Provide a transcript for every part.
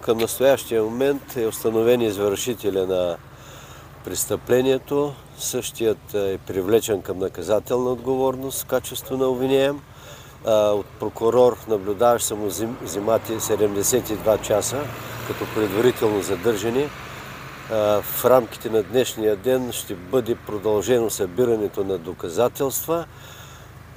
Към настоящия момент е установен извършителя на престъплението. Същият е привлечен към наказателна отговорност в качество на обвиняем. От прокурор наблюдаващ са му взимати 72 часа като предварително задържане. В рамките на днешния ден ще бъде продължено събирането на доказателства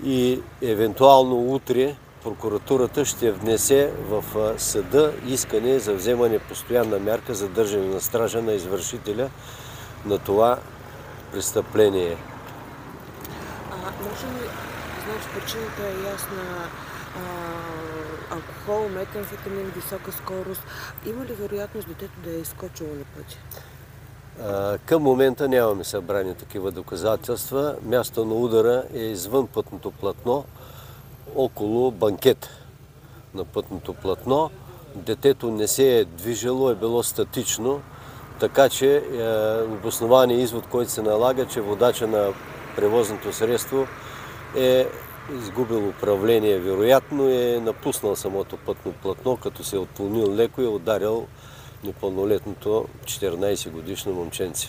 и евентуално утре прокуратурата ще внесе в съда искане за вземане постоянна мярка за държане на стража на извършителя на това престъпление. А, може ли, значи причината е ясна, а, алкохол, метамфетамин, висока скорост. Има ли вероятност детето да е изкочило на пътя? Към момента нямаме събрани такива доказателства. Място на удара е извън пътното платно, около банкет на пътното платно. Детето не се е движило, е било статично, така че е, обоснования извод, който се налага, че водача на превозното средство е изгубил управление, вероятно е напуснал самото пътно платно, като се е отклонил леко и е ударил непълнолетното 14 годишно момченце.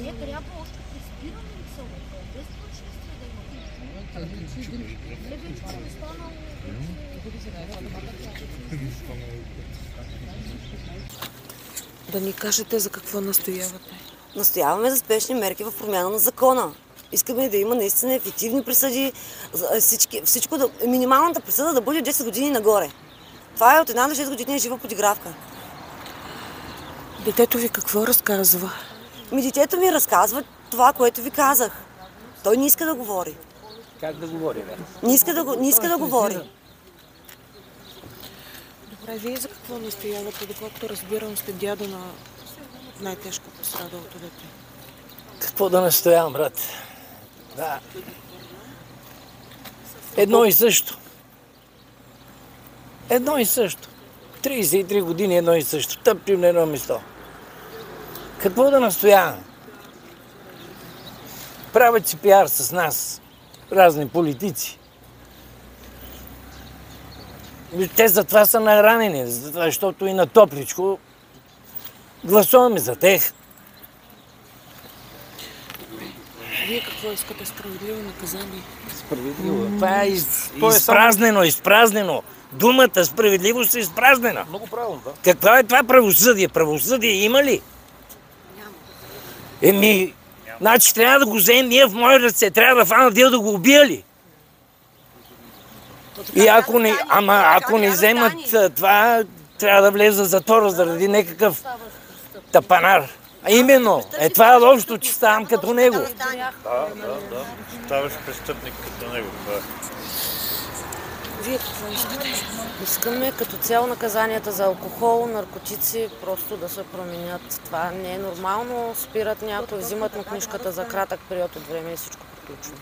Не трябва още при спиране ли са без да има. Да ни кажете за какво настоявате. Настояваме за спешни мерки в промяна на закона. Искаме да има наистина ефективни присъди, всички, всичко да, минималната присъда да бъде 10 години нагоре. Това е от една до 6 години жива подигравка. Детето ви какво разказва? Ми детето ми разказва това, което ви казах. Той не иска да говори. Как да говори, бе? Не иска да, не иска да говори. Добре, вие за какво настоявате? Доколкото разбирам, сте дядо на най-тежко пострадалото дете. Какво да настоявам, брат? Да. Едно и също. Едно и също. 33 години едно и също. Тъпчим на едно место. Какво да настоявам? Правят си пиар с нас. Разни политици. Те затова са наранени, защото и на топличко гласуваме за тех. Вие какво искате? Справедливо наказание? Справедливо. Това е из, изпразнено, изпразнено. Думата справедливост е изпразнена. Много правилно, да. Какво е това правосъдие? Правосъдие има ли? Няма. Еми, значи трябва да го вземем ние в мои ръце. Трябва да фана дел да го убия ли? И ако не, ама ако не вземат това, трябва да влезе в затвора заради някакъв тапанар. А именно, е това е лошото, че ставам като него. Да, да, да. Ставаш престъпник като него. Да. Вие какво искате? Искаме като цяло наказанията за алкохол, наркотици просто да се променят. Това не е нормално. Спират някои, взимат му книжката за кратък период от време и всичко приключва.